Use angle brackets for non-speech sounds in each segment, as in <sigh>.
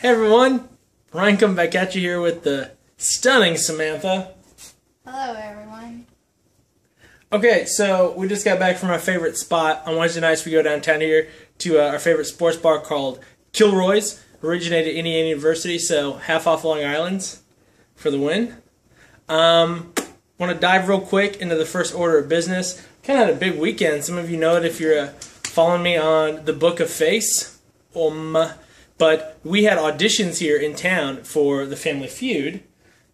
Hey everyone, Ryan coming back at you here with the stunning Samantha. Hello everyone. Okay, so we just got back from our favorite spot on Wednesday nights. We go downtown here to uh, our favorite sports bar called Kilroy's, originated at Indiana University, so half off Long Island's for the win. Um, Want to dive real quick into the first order of business. Kind of had a big weekend. Some of you know it if you're uh, following me on the Book of Face. Um, but we had auditions here in town for the Family Feud.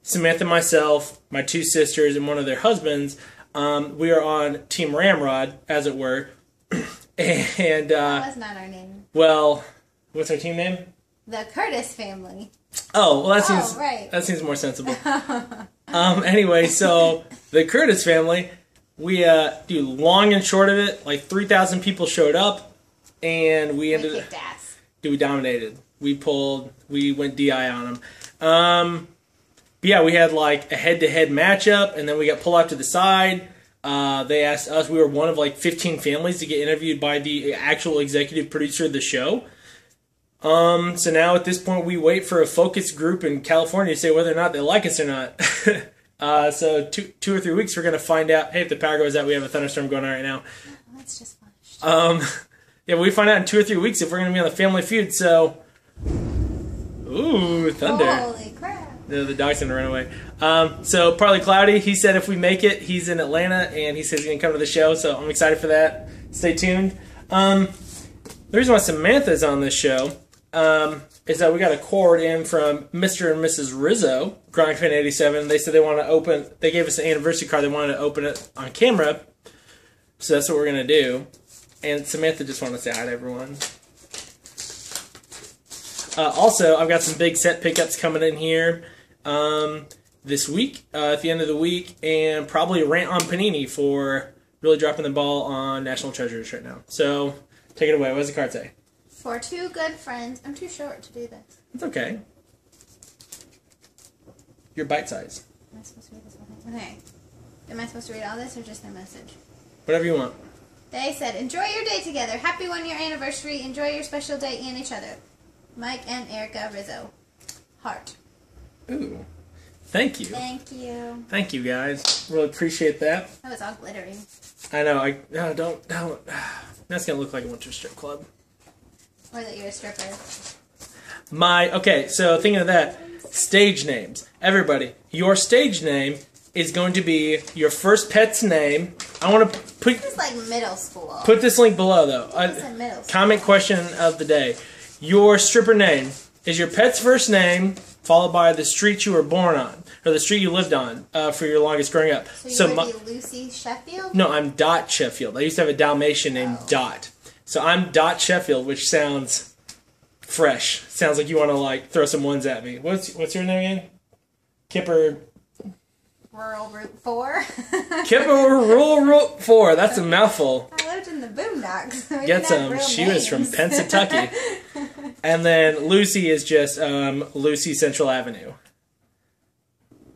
Samantha, myself, my two sisters, and one of their husbands. Um, we are on Team Ramrod, as it were. <clears throat> and uh, That was not our name. well, what's our team name? The Curtis family. Oh, well, that Oh, seems right. that seems more sensible. <laughs> um, anyway, so the Curtis family, we uh, do long and short of it. Like three thousand people showed up, and we We ended. ass. Dude, we dominated. We pulled. We went di on them. Um, yeah, we had like a head-to-head matchup, and then we got pulled off to the side. Uh, they asked us. We were one of like 15 families to get interviewed by the actual executive producer of the show. Um, so now at this point, we wait for a focus group in California to say whether or not they like us or not. <laughs> uh, so two, two or three weeks, we're gonna find out. Hey, if the power goes out, we have a thunderstorm going on right now. That's just. Um, <laughs> yeah, we find out in two or three weeks if we're going to be on the Family Feud. So, ooh, thunder! Holy crap. The, the dog's going to run away. Um, so partly cloudy. He said if we make it, he's in Atlanta, and he says he's going to come to the show. So I'm excited for that. Stay tuned. Um, the reason why Samantha's on this show um, is that we got a cord in from Mr. and Mrs. Rizzo, Grind Fan 87. They said they want to open. They gave us an anniversary card. They wanted to open it on camera. So that's what we're going to do. And Samantha just wanted to say hi to everyone. Uh, also, I've got some big set pickups coming in here um, this week, uh, at the end of the week, and probably a rant on Panini for really dropping the ball on National Treasures right now. So, take it away. What does the card say? For two good friends. I'm too short to do this. It's okay. You're bite size. Am I supposed to read this whole thing? Okay. Am I supposed to read all this or just their message? Whatever you want. They said, enjoy your day together. Happy one year anniversary. Enjoy your special day and each other. Mike and Erica Rizzo. Heart. Ooh. Thank you. Thank you. Thank you, guys. Really appreciate that. That was all glittery. I know. I no, don't don't. <sighs> That's gonna look like I went to a strip club. Or that you're a stripper. My okay, so thinking of that, stage names. Everybody, your stage name is going to be your first pet's name. I want to put This is like middle school. put this link below though. This is middle school. comment question of the day: Your stripper name is your pet's first name followed by the street you were born on or the street you lived on uh, for your longest growing up. So So my, Lucy Sheffield? no, I'm Dot Sheffield. I used to have a Dalmatian named Oh. Dot. So I'm Dot Sheffield, which sounds fresh. Sounds like you want to like throw some ones at me. What's what's your name again? Kipper Rural Route 4. <laughs> Kipper Rural Rule Four. That's a <laughs> mouthful. I lived in the boondocks. <laughs> We Get some. She was from names. And then Lucy is just um, Lucy Central Avenue.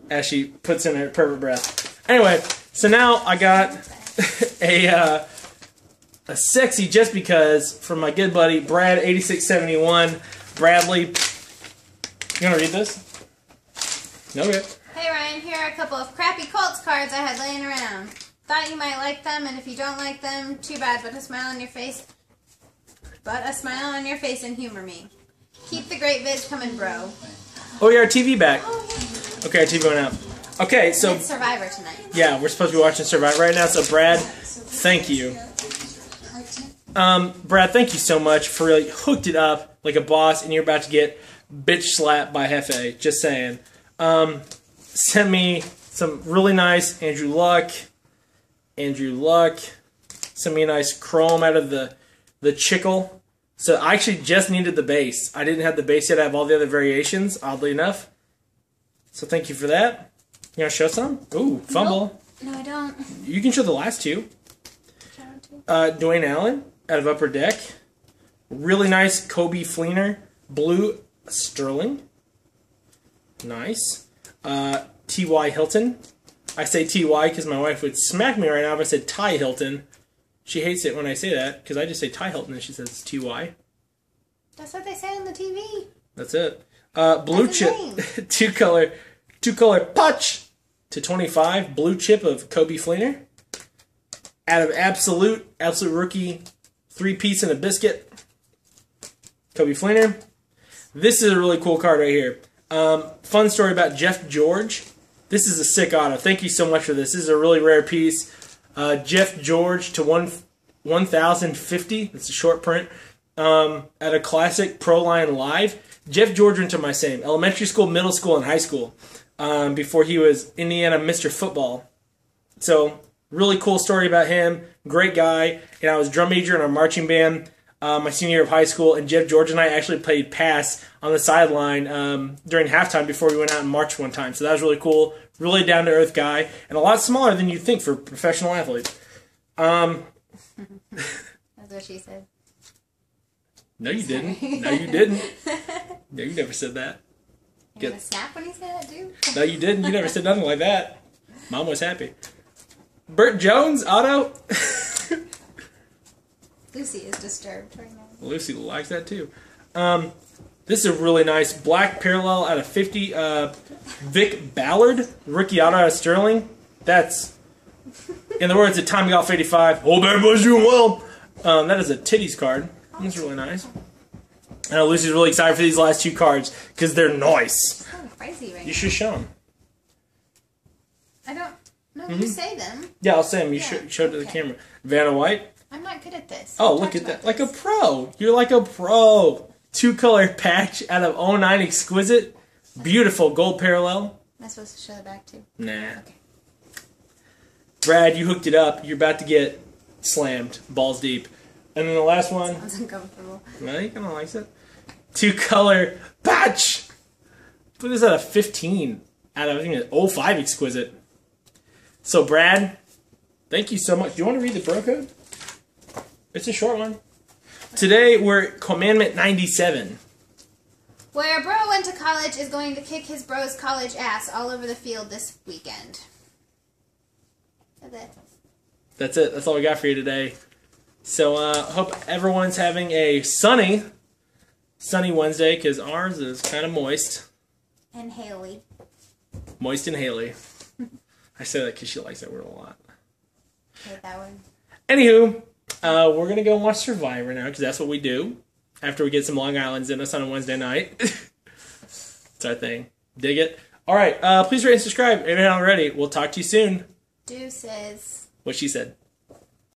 As she puts in her perfect breath. Anyway, so now I got <laughs> a uh, a sexy just because from my good buddy Brad eighty six seventy one Bradley. You wanna read this? No good. Hey Ryan, here are a couple of crappy Colts cards I had laying around. Thought you might like them, and if you don't like them, too bad, but a smile on your face. But a smile on your face and humor me. Keep the great vids coming, bro. Oh yeah, our TV back. Oh, yeah. Okay, our TV went out. Okay, so It's Survivor tonight. yeah, we're supposed to be watching Survivor right now. So Brad, thank you. Um, Brad, thank you so much for really hooked it up like a boss, and you're about to get bitch slapped by Hefe. Just saying. Um, sent me some really nice Andrew Luck. Andrew Luck. Sent me a nice chrome out of the the chickle. So I actually just needed the base. I didn't have the base yet. I have all the other variations, oddly enough. So thank you for that. You want to show some? Ooh, fumble. No, I don't. You can show the last two. Uh, Dwayne Allen out of Upper Deck. Really nice Coby Fleener. Blue Sterling. Nice. Uh, T.Y. Hilton. I say T.Y. because my wife would smack me right now if I said Ty Hilton. She hates it when I say that because I just say Ty Hilton and she says T.Y. That's what they say on the TV. That's it. Uh, blue That's chip, <laughs> two color, two color patch to twenty five. Blue chip of Coby Fleener. Out of absolute, absolute rookie, three piece and a biscuit. Coby Fleener. This is a really cool card right here. Um, fun story about Jeff George. This is a sick auto. Thank you so much for this. This is a really rare piece. Uh, Jeff George to one 1050. That's a short print. Um, at a classic Pro Line Live. Jeff George went to my same elementary school, middle school, and high school um, before he was Indiana Mr. Football. So, really cool story about him. Great guy. And I was drum major in our marching band uh, my senior year of high school, and Jeff George and I actually played pass on the sideline um, during halftime before we went out and marched one time. So that was really cool. Really down to earth guy, and a lot smaller than you'd think for professional athletes. Um, <laughs> That's what she said. no, you didn't. No, you didn't. <laughs> No, you never said that. You Get- gonna snap when you say that, dude? <laughs> No, you didn't. You never said nothing like that. Mom was happy. Bert Jones, auto. Lucy is disturbed right now. Lucy likes that too. Um, this is a really nice black parallel out of 50. Uh, Vick Ballard, rookie auto out of Sterling. That's, in the words of Tommy Golf 85, hope everybody's doing well. Um, that is a titties card. That's really nice. I know Lucy's really excited for these last two cards because they're nice. It's kind of crazy right You now. should show them. I don't. No, Mm-hmm. you say them. Yeah, I'll say them. You Yeah, should show it to the okay. camera. Vanna White. I'm not good at this. Oh, look at that. about Like a pro. You're like a pro. Two color patch out of 09 Exquisite. Beautiful gold parallel. Am I supposed to show the back too? Nah. Okay. Brad, you hooked it up. You're about to get slammed. Balls deep. And then the last <laughs> one. Sounds uncomfortable. Well, you kind of likes it. Two color patch. Put this at a 15 out of, I think, an 05 Exquisite. So, Brad, thank you so much. Do you want to read the bro code? It's a short one. Today, we're at Commandment 97. Where bro went to college is going to kick his bro's college ass all over the field this weekend. That's it. That's it. That's all we got for you today. So, uh, hope everyone's having a sunny, sunny Wednesday because ours is kind of moist. And Haley. Moist and Haley. <laughs> I say that because she likes that word a lot. Hate that one. Anywho, uh, we're gonna go watch Survivor now because that's what we do after we get some Long Island's in us on a Wednesday night. <laughs> it's our thing. Dig it. All right. Uh, please rate and subscribe if you're not already. We'll talk to you soon. Deuces. What she said.